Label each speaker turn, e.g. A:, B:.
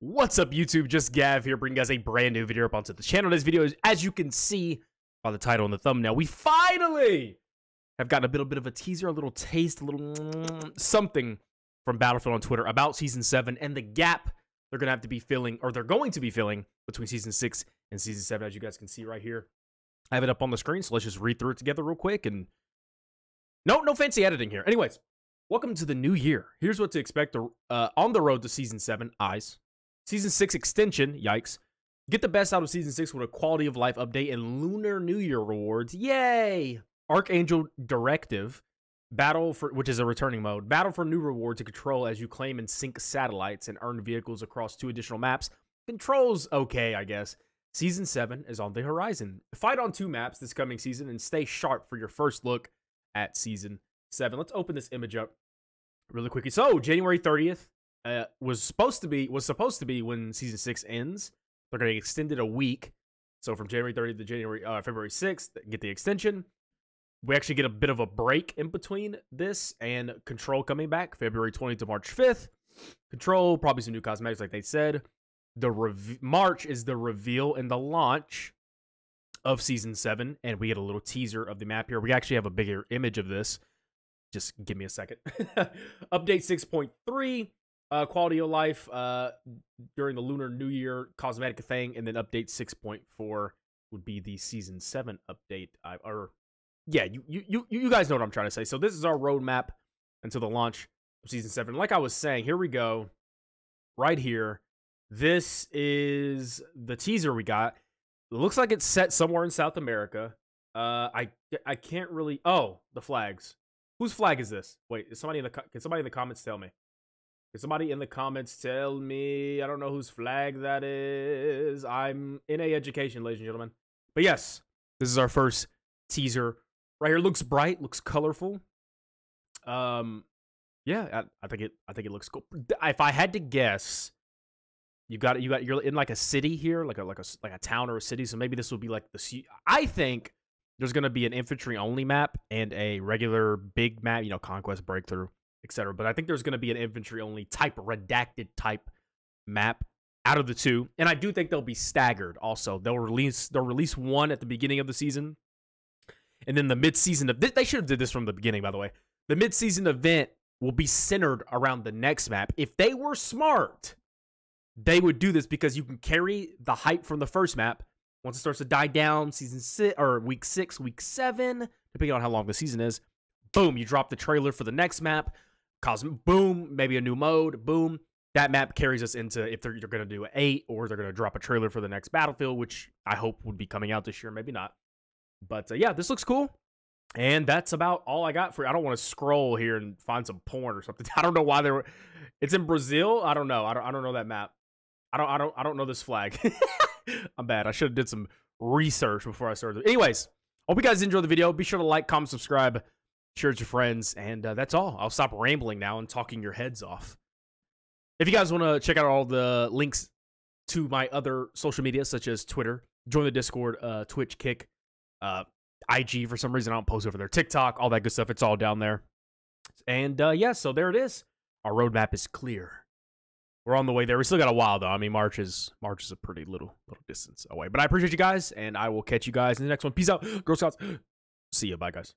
A: What's up, YouTube? Just Gav here, bringing you guys a brand new video up onto the channel. This video is, as you can see by the title and the thumbnail, we finally have gotten a little bit of a teaser, a little taste, a little something from Battlefield on Twitter about Season 7 and the gap they're going to have to be filling, or they're going to be filling between Season 6 and Season 7, as you guys can see right here. I have it up on the screen, so let's just read through it together real quick. And no, no fancy editing here. Anyways, welcome to the new year. Here's what to expect uh, on the road to Season 7, Eyes. Season 6 extension, yikes. Get the best out of Season 6 with a quality of life update and Lunar New Year rewards. Yay! Archangel Directive, battle for which is a returning mode. Battle for new rewards to control as you claim and sync satellites and earn vehicles across two additional maps. Controls okay, I guess. Season 7 is on the horizon. Fight on two maps this coming season and stay sharp for your first look at Season 7. Let's open this image up really quickly. So, January 30th, uh, was supposed to be was supposed to be when season six ends. They're going to extend it a week, so from January 30th to January uh, February 6th, get the extension. We actually get a bit of a break in between this and Control coming back February 20th to March 5th. Control probably some new cosmetics, like they said. The rev- March is the reveal and the launch of season seven, and we get a little teaser of the map here. We actually have a bigger image of this. Just give me a second. Update 6.3 uh, quality of life uh, during the Lunar New Year cosmetic thing, and then update 6.4 would be the season seven update. I, or yeah, you, you you you guys know what I'm trying to say. So this is our roadmap until the launch of season seven. Like I was saying, here we go, right here. This is the teaser we got. It looks like it's set somewhere in South America. Uh, I I can't really. Oh, the flags. Whose flag is this? Wait, is somebody in the can somebody in the comments tell me? Can somebody in the comments tell me? I don't know whose flag that is. I'm in a education, ladies and gentlemen. But yes, this is our first teaser. Right here looks bright, looks colorful. Um, yeah, I, I think it. I think it looks cool. If I had to guess, you got you got you're in like a city here, like a like a like a town or a city. So maybe this will be like the. I think there's gonna be an infantry only map and a regular big map. You know, conquest breakthrough etc. But I think there's going to be an infantry only type redacted type map out of the two, and I do think they'll be staggered. Also, they'll release they'll release one at the beginning of the season, and then the mid season of they should have did this from the beginning. By the way, the mid season event will be centered around the next map. If they were smart, they would do this because you can carry the hype from the first map once it starts to die down, season six or week six, week seven, depending on how long the season is. Boom, you drop the trailer for the next map Cosmic boom, maybe a new mode, boom. That map carries us into if they're, they're going to do eight or they're going to drop a trailer for the next Battlefield, which I hope would be coming out this year, maybe not. But uh, yeah, this looks cool. And that's about all I got for. I don't want to scroll here and find some porn or something. I don't know why they were. It's in Brazil. I don't know. I don't. I don't know that map. I don't. I don't. I don't know this flag. I'm bad. I should have did some research before I started. Anyways, hope you guys enjoyed the video. Be sure to like, comment, subscribe share it with friends, and uh, that's all. I'll stop rambling now and talking your heads off. If you guys want to check out all the links to my other social media, such as Twitter, join the Discord, uh, Twitch, Kick, uh, IG. For some reason, I don't post over there. TikTok, all that good stuff. It's all down there. And uh, yeah, so there it is. Our roadmap is clear. We're on the way there. We still got a while though. I mean, March is March is a pretty little little distance away. But I appreciate you guys, and I will catch you guys in the next one. Peace out, Girl Scouts. See you. Bye, guys.